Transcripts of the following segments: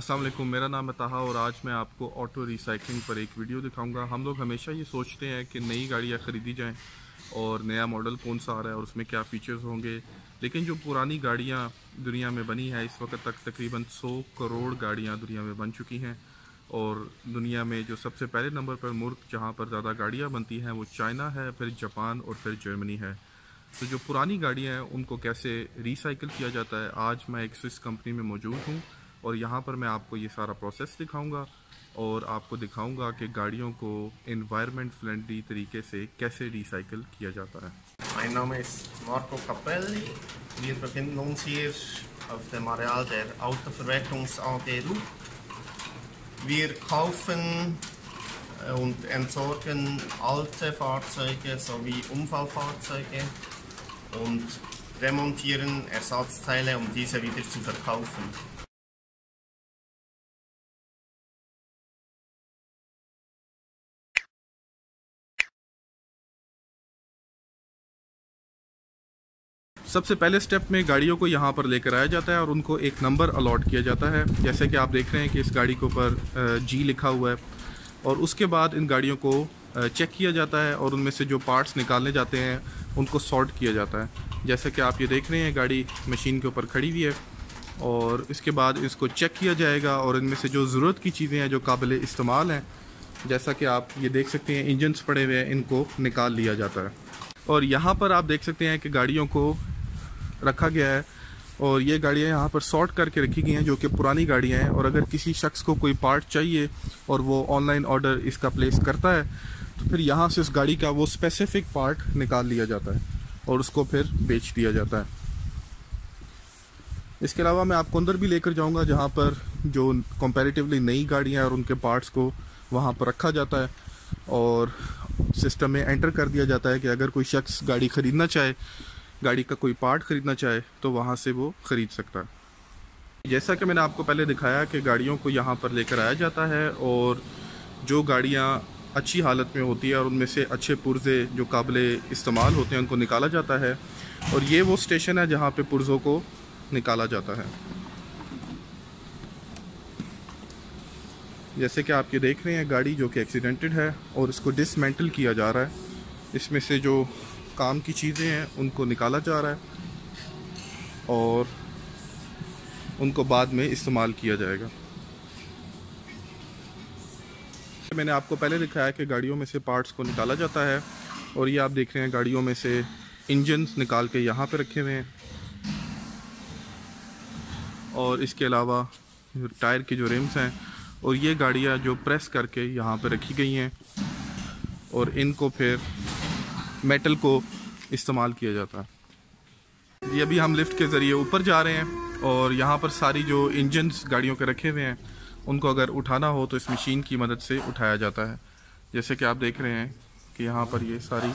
असलम मेरा नाम है ताहा और आज मैं आपको ऑटो रिसाइकलिंग पर एक वीडियो दिखाऊँगा। हम लोग हमेशा ये सोचते हैं कि नई गाड़ियाँ ख़रीदी जाएँ और नया मॉडल कौन सा आ रहा है और उसमें क्या फ़ीचर्स होंगे। लेकिन जो पुरानी गाड़ियाँ दुनिया में बनी है, इस वक्त तक तकरीबन 100 करोड़ गाड़ियाँ दुनिया में बन चुकी हैं और दुनिया में जो सबसे पहले नंबर पर मुल्क जहाँ पर ज़्यादा गाड़ियाँ बनती हैं, वो चाइना है, फिर जापान और फिर जर्मनी है। तो जो पुरानी गाड़ियाँ हैं, उनको कैसे रिसाइकिल किया जाता है? आज मैं एक स्विस कंपनी में मौजूद हूँ। और यहाँ पर मैं आपको ये सारा प्रोसेस दिखाऊँगा और आपको दिखाऊँगा कि गाड़ियों को इन्वायरमेंट फ्रेंडली तरीके से कैसे रिसाइकिल किया जाता है Mein Name ist Marco Capelli. Wir befinden uns hier auf dem Areal der Autoverwertungs AG Rupp. Wir kaufen äh, und entsorgen alte Fahrzeuge sowie Unfallfahrzeuge und demontieren Ersatzteile, um diese wieder zu verkaufen. सबसे पहले step में गाड़ियों को यहाँ पर लेकर आया जाता है और उनको एक नंबर अलॉट किया जाता है। जैसे कि आप देख रहे हैं कि इस गाड़ी के ऊपर जी लिखा हुआ है और उसके बाद इन गाड़ियों को चेक किया जाता है और उनमें से जो पार्ट्स निकालने जाते हैं, उनको सॉर्ट किया जाता है। जैसे कि आप ये देख रहे हैं, गाड़ी मशीन के ऊपर खड़ी हुई है और इसके बाद इसको चेक किया जाएगा और इनमें से जो ज़रूरत की चीज़ें हैं, जो काबिल इस्तेमाल हैं, जैसा कि आप ये देख सकते हैं इंजन्स पड़े हुए हैं, इनको निकाल लिया जाता है। और यहाँ पर आप देख सकते हैं कि गाड़ियों को रखा गया है और ये गाड़ियाँ यहाँ पर सॉर्ट करके रखी गई हैं जो कि पुरानी गाड़ियाँ हैं और अगर किसी शख्स को कोई पार्ट चाहिए और वो ऑनलाइन ऑर्डर इसका प्लेस करता है तो फिर यहाँ से उस गाड़ी का वो स्पेसिफिक पार्ट निकाल लिया जाता है और उसको फिर बेच दिया जाता है। इसके अलावा मैं आपको अंदर भी लेकर जाऊँगा जहाँ पर जो कंपैरेटिवली नई गाड़ियाँ और उनके पार्ट्स को वहाँ पर रखा जाता है और सिस्टम में एंटर कर दिया जाता है कि अगर कोई शख्स गाड़ी ख़रीदना चाहे गाड़ी का कोई पार्ट ख़रीदना चाहे तो वहाँ से वो ख़रीद सकता है। जैसा कि मैंने आपको पहले दिखाया कि गाड़ियों को यहाँ पर लेकर आया जाता है और जो गाड़ियाँ अच्छी हालत में होती है और उनमें से अच्छे पुर्ज़े जो काबिल इस्तेमाल होते हैं, उनको निकाला जाता है और ये वो स्टेशन है जहाँ पे पुर्ज़ों को निकाला जाता है। जैसे कि आप ये देख रहे हैं, गाड़ी जो कि एक्सीडेंटेड है और इसको डिसमेंटल किया जा रहा है। इसमें से जो काम की चीज़ें हैं, उनको निकाला जा रहा है और उनको बाद में इस्तेमाल किया जाएगा। मैंने आपको पहले दिखाया कि गाड़ियों में से पार्ट्स को निकाला जाता है और ये आप देख रहे हैं गाड़ियों में से इंजन निकाल के यहाँ पे रखे हुए हैं। और इसके अलावा टायर की जो रिम्स हैं और ये गाड़ियाँ जो प्रेस करके यहाँ पे रखी गई हैं और इनको फिर मेटल को इस्तेमाल किया जाता है। ये अभी हम लिफ्ट के ज़रिए ऊपर जा रहे हैं और यहाँ पर सारी जो इंजन्स गाड़ियों के रखे हुए हैं, उनको अगर उठाना हो तो इस मशीन की मदद से उठाया जाता है। जैसे कि आप देख रहे हैं कि यहाँ पर ये सारी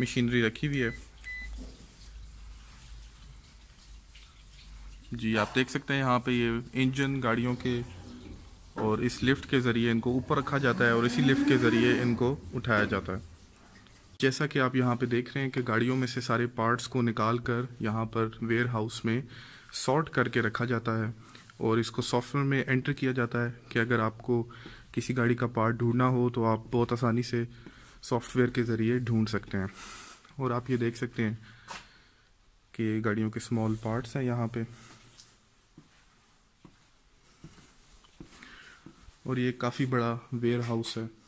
मशीनरी रखी हुई है। जी, आप देख सकते हैं यहाँ पे ये इंजन गाड़ियों के और इस लिफ्ट के ज़रिए इनको ऊपर रखा जाता है और इसी लिफ्ट के ज़रिए इनको उठाया जाता है। जैसा कि आप यहाँ पे देख रहे हैं कि गाड़ियों में से सारे पार्ट्स को निकाल कर यहाँ पर वेयर हाउस में सॉर्ट करके रखा जाता है और इसको सॉफ्टवेयर में एंटर किया जाता है कि अगर आपको किसी गाड़ी का पार्ट ढूंढना हो तो आप बहुत आसानी से सॉफ्टवेयर के ज़रिए ढूंढ सकते हैं। और आप ये देख सकते हैं कि गाड़ियों के स्मॉल पार्ट्स हैं यहाँ पे। और ये काफ़ी बड़ा वेयर हाउस है।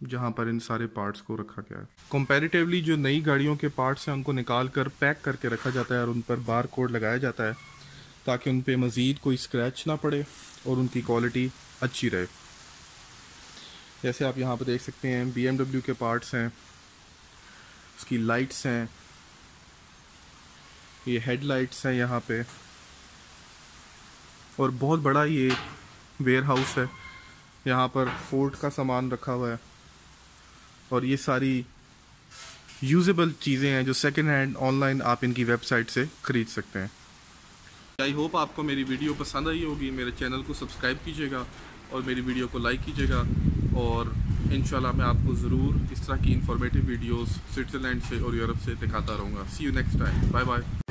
जहाँ पर इन सारे पार्ट्स को रखा गया है। कंपैरेटिवली जो नई गाड़ियों के पार्ट्स हैं, उनको निकाल कर पैक करके रखा जाता है और उन पर बार कोड लगाया जाता है, ताकि उन पर मज़ीद कोई स्क्रैच ना पड़े और उनकी क्वालिटी अच्छी रहे। जैसे आप यहाँ पर देख सकते हैं बीएमडब्ल्यू के पार्ट्स हैं, उसकी लाइट्स हैं, ये हेडलाइट्स हैं यहाँ पे, और बहुत बड़ा ये वेयर हाउस है। यहाँ पर फोर्ट का सामान रखा हुआ है। और ये सारी यूजेबल चीज़ें हैं जो सेकेंड हैंड ऑनलाइन आप इनकी वेबसाइट से ख़रीद सकते हैं। आई होप आपको मेरी वीडियो पसंद आई होगी। मेरे चैनल को सब्सक्राइब कीजिएगा और मेरी वीडियो को लाइक कीजिएगा। और इन मैं आपको ज़रूर इस तरह की इन्फॉर्मेटिव वीडियोस स्विट्ज़रलैंड से और यूरोप से दिखाता रहूँगा। See you next time bye bye